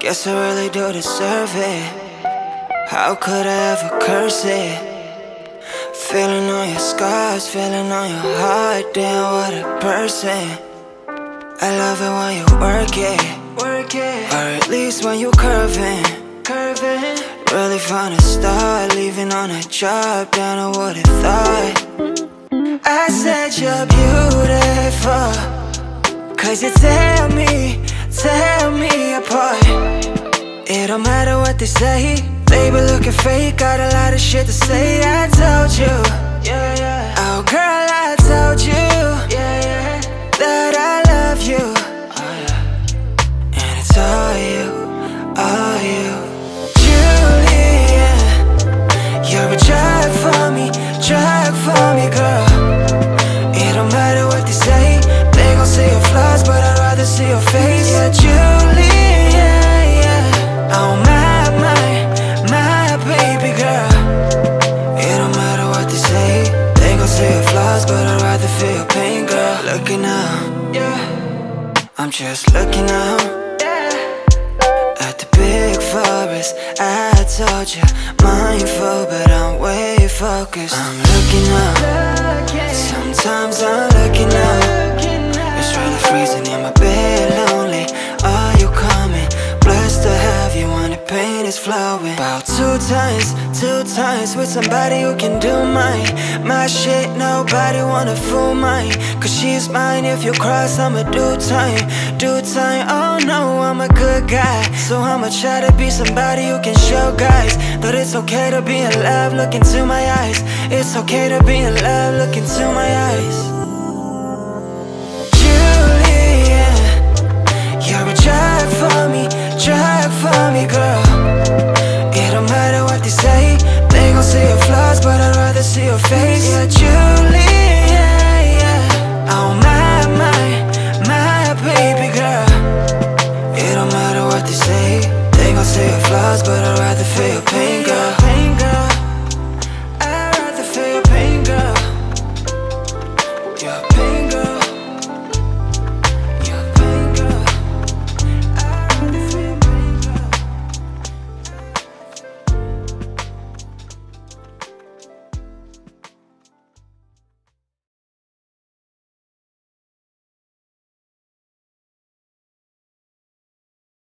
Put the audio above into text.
Guess I really do deserve it. How could I ever curse it? Feeling on your scars, feeling on your heart, damn, what a person. I love it when you work it, work it, or at least when you curving, curving. Really fun to start, leaving on a job, down I would've thought. I said you're beautiful, cause you tell me, don't matter what they say, they be looking fake, got a lot of shit to say. I told you, yeah, yeah. Oh, girl, I told you, I'm just looking out at the big forest. I told you, mindful, but I'm way focused. I'm looking up. Sometimes I'm looking up. Is flowing. About two times, two times with somebody who can do mine. My shit, nobody wanna fool mine. Cause she's mine if you cross, I'ma do time, do time. Oh no, I'm a good guy. So I'ma try to be somebody who can show guys that it's okay to be in love, look into my eyes. It's okay to be in love, look into my eyes.